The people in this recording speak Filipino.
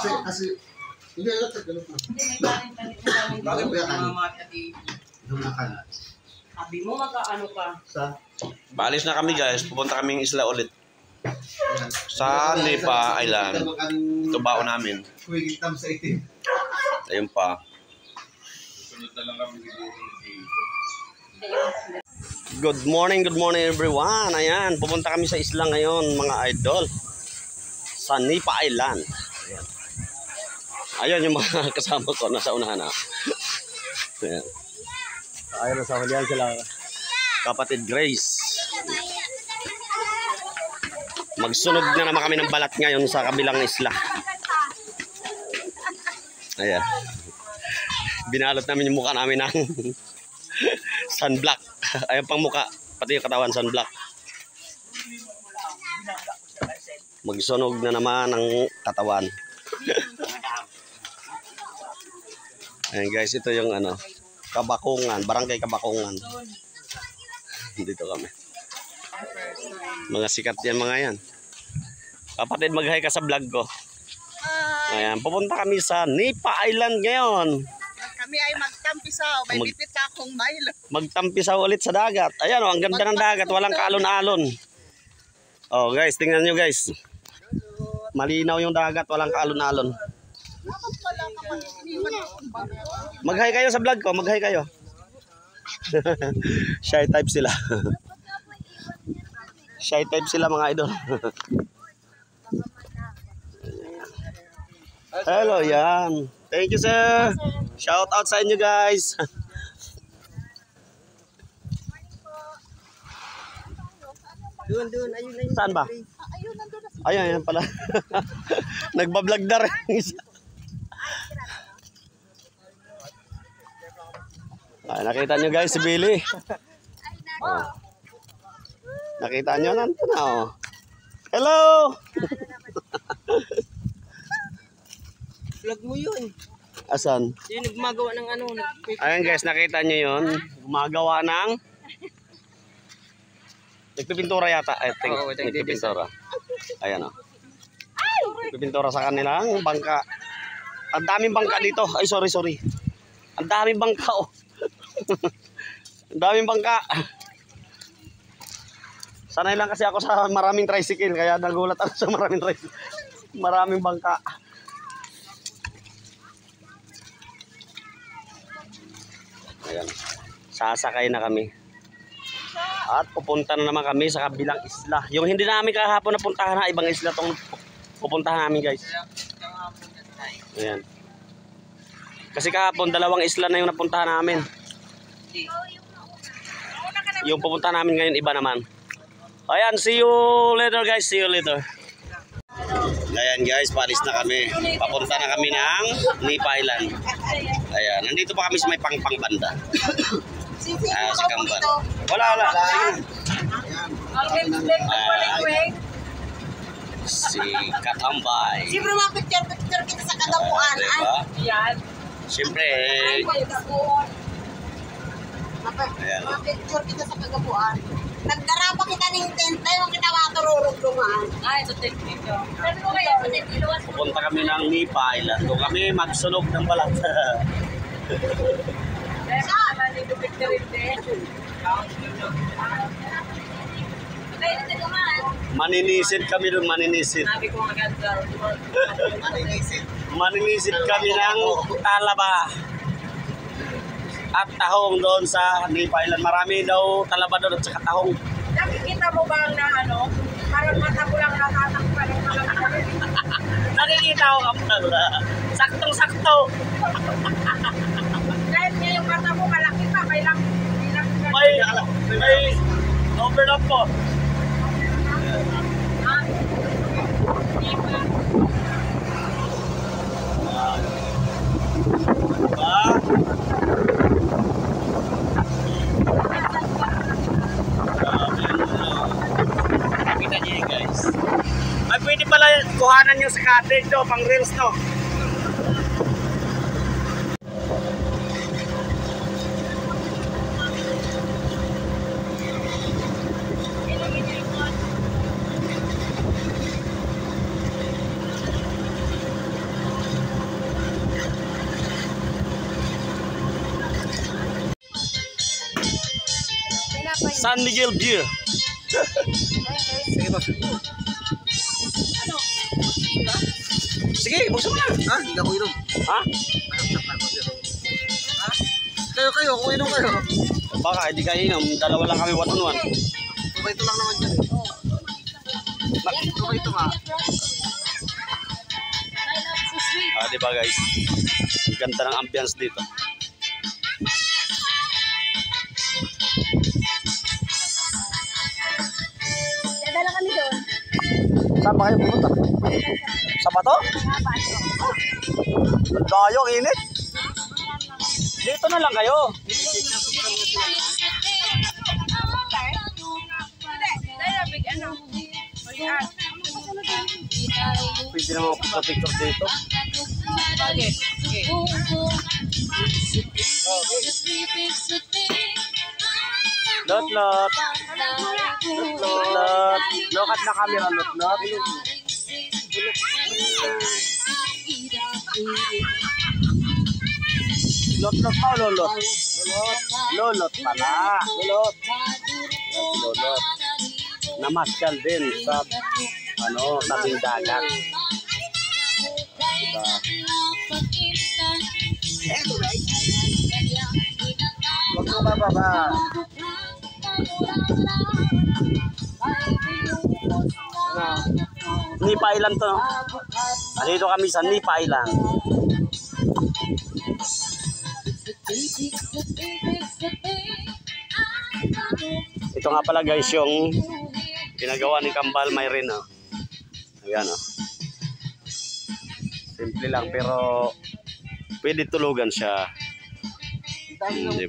Kasi, kasi, hindi, alam sa ganun na. Hindi, may kanin pa rin. Bakit ba yan? Mamatati. Yung nakan. Sabi mo, magkaano ka. Sa, Baalis na kami guys. Pupunta kaming isla ulit. Sa Nepa Island. Ito bao namin. Kuwigit tam sa itim. Ayun pa. Good morning, good morning everyone. Ayan, pupunta kami sa isla ngayon mga idol. Sa Nipa Island. Ayan. Ayan yung mga kasama ko nasa unahan na. Ayan. Ayun nasa hulihan sila. Kapatid Grace. Magsunog na naman kami ng balat ngayon sa kabilang isla. Ayan. Binalot namin yung mukha namin ng sunblock. Ayan pang mukha. Pati yung katawan sunblock. Magsunog na naman ang katawan. Ayan guys, ito yung ano, Kabakungan, barangay Kabakungan. Dito kami. Mga sikat yan mga yan. Kapatid, mag-hi ka sa vlog ko. Ayan, pupunta kami sa Nipa Island ngayon. Kami ay magtampisaw. May Mag- bibit akong Milo. magtampisaw ulit sa dagat. Ayan oh, ang ganda ng dagat, walang kaalon-alon. Oh guys, tingnan nyo guys. Malinaw yung dagat, walang kaalon-alon. Dapat akong bagay. Mag-hi kayo sa vlog ko, mag-hi kayo. Shy type sila. Shy type sila mga idol. Hello, yan. Thank you, sir. Shout out sa inyo, guys. Doon, doon. Ayun na yun. Saan ba? Ayun, nandun Ayan, ayan pala. Nagbablog na rin. yung isa. Ah, nakita nyo guys si Billy. Oh. Nakita nyo nandun na oh. Hello! Vlog mo yun. Asan? Yung nagmagawa ng ano. Ayan guys, nakita nyo yun. Gumagawa ng... Nagpipintura yata. Oo, ito yung nagpipintura. Ayan oh. Nagpipintura sa kanilang bangka. Ang daming bangka dito. Ay, sorry, sorry. Ang daming bangka oh. Daming bangka. Sanay lang kasi ako sa maraming tricycle. Kaya nagulat ako sa maraming tricycle. Maraming bangka. Ayan. Sasakay na kami. At pupunta na naman kami sa kabilang isla. Yung hindi namin kahapon napuntahan na ibang isla tong pupuntahan namin guys. Ayan. Kasi kahapon dalawang isla na yung napuntahan namin. Yung pupunta namin ngayon iba naman. Ayan, see you later guys. See you later. Ayan guys, palis na kami. Papunta na kami ng Nipa Island. Ayan, nandito pa kami sa may pangpang banda. Ah, si Kamban. Wala, wala. Ah, si Katambay. Siyempre mga picture-picture kita sa kadapuan. Ay, Diba? Yan. Siyempre, Ayan. mga picture kita sa kadapuan. Nagdarapa kita ng tent na yung kita matururog dumaan. Ay, ito take dito. Sabi ko kayo, pati iluwas mo. pupunta kami ng Nipa Island. Doon kami magsunog ng balat. Sa? Naman. maninisid kami doon, maninisid. Sabi ko agad daw. Maninisid kami ng talaba. At tahong doon sa Nipa Island. Marami daw talaba doon at saka tahong. Nakikita mo ba na ano? Parang mata ko lang natatakpan ng mga Nakikita ko kapag Saktong-sakto. Kahit nga yung mata mo malaki pa, may lang. May lang. May, may overlap po. Ah, sa cottage to, pang reels to. San Miguel Beer. Sige pa. Sige, buksan mo na. Ha? Hindi ako inom. Ha? Kayo, kayo. Kung inom kayo. Baka hindi kayo inom. Dalawa lang kami one on one. Tuba ito lang naman dyan. eh. Tuba ito nga. Ah, di ba guys? Ganda ng ambience dito. Saan ba kayo pumunta? Sa bato? Ang init. Dito na lang kayo. Pwede naman picture dito. Bakit? Okay. Lot, lot. Lot, lot. Lokat na camera, lot, lot. Lot, lot pa, lolot. Lolot pala. Lolot. Lolot. Namasyal din sa ano, tabing dagat. Diba? Huwag mo bababa. Nipa Island to. Nandito kami sa Nipa Island. Ito nga pala guys yung ginagawa ni Kambal Mayrin. Oh. Ayan oh. Simple lang pero pwede tulugan siya. Di